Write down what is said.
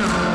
Johnson.